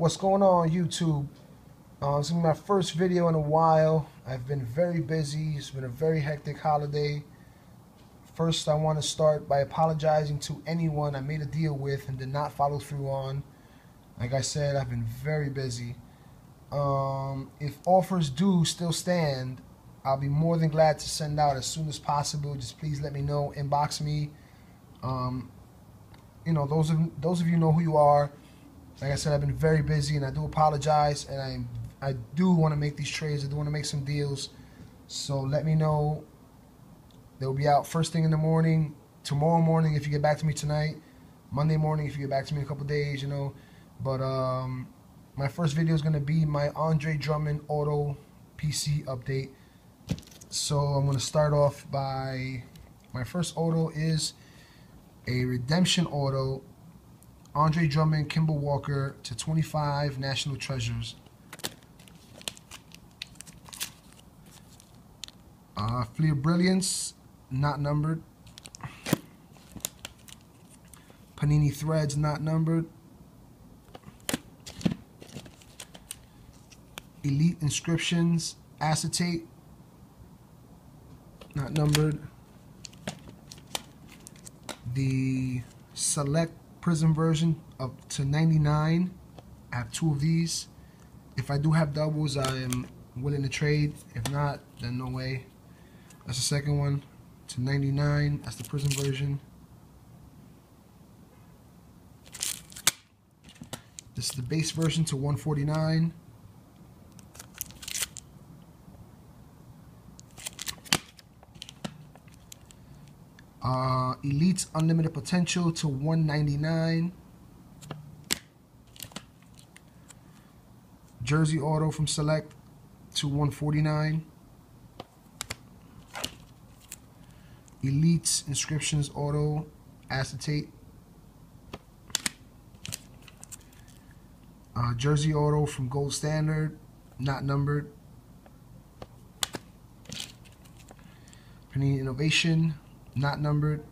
What's going on YouTube? Uh, this is my first video in a while. I've been very busy. It's been a very hectic holiday. First, I want to start by apologizing to anyone I made a deal with and did not follow through on. Like I said, I've been very busy. Um, if offers do still stand, I'll be more than glad to send out as soon as possible. Just please let me know. Inbox me. Um, you know, those of those of you know who you are. Like I said, I've been very busy, and I do apologize. And I I do want to make these trades. I do want to make some deals. So let me know. They'll be out first thing in the morning, tomorrow morning if you get back to me tonight, Monday morning if you get back to me in a couple days, you know. But um, my first video is gonna be my Andre Drummond Auto PC update. So I'm gonna start off by my first auto is a redemption auto Andre Drummond, Kemba Walker to 25 National Treasures. Uh, Fleer Brilliance, not numbered. Panini Threads, not numbered. Elite Inscriptions, Acetate, not numbered. The Select Prism version up to 99. I have two of these. If I do have doubles, I am willing to trade. If not, then no way. That's the second one to 99. That's the Prism version. This is the base version to 149. Uh, Elite's Unlimited Potential to 199. Jersey Auto from Select to 149. Elite's Inscriptions Auto Acetate. Uh, Jersey Auto from Gold Standard, not numbered. Panini Innovation, not numbered.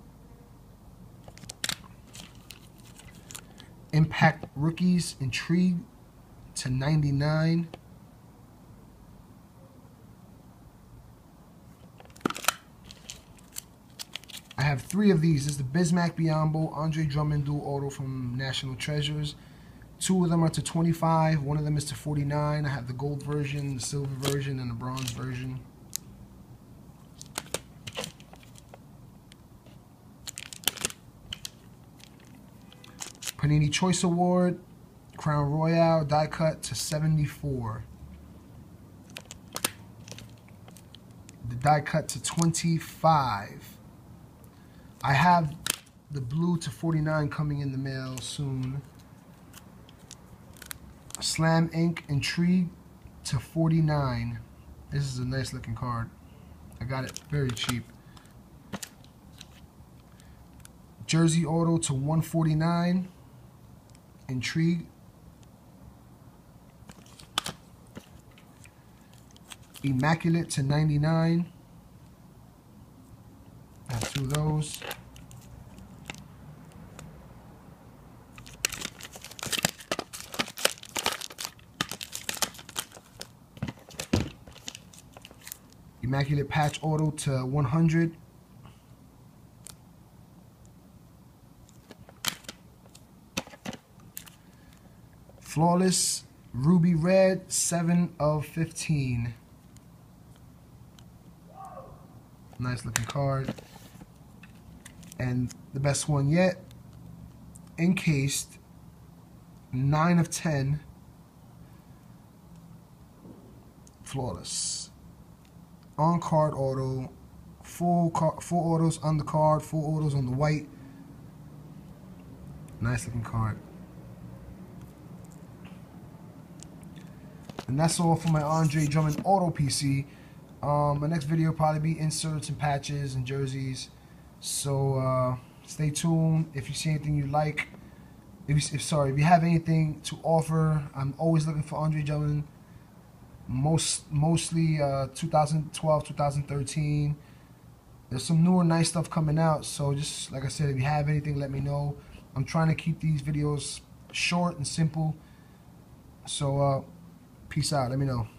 Impact Rookies Intrigue to 99. I have three of these. This is the Bismack Biyombo Andre Drummond Dual Auto from National Treasures. Two of them are to 25. One of them is to 49. I have the gold version, the silver version, and the bronze version. Panini Choice Award, Crown Royale, die cut to 74. The die cut to 25. I have the blue to 49 coming in the mail soon. Slam Ink Intrigue to 49. This is a nice looking card. I got it very cheap. Jersey Auto to 149. Intrigue. Immaculate to 99. Have two of those. Immaculate Patch Auto to 100. Flawless Ruby Red, 7 of 15. Nice looking card. And the best one yet, encased, 9 of 10. Flawless. On card auto, full car, full autos on the card, full autos on the white. Nice looking card. And that's all for my Andre Drummond Auto PC. Um, my next video will probably be inserts and patches and jerseys. So uh, stay tuned. If you see anything you like, if, you, if sorry, if you have anything to offer, I'm always looking for Andre Drummond. Most mostly uh, 2012, 2013. There's some newer nice stuff coming out. So just like I said, if you have anything, let me know. I'm trying to keep these videos short and simple So, uh, peace out. Let me know.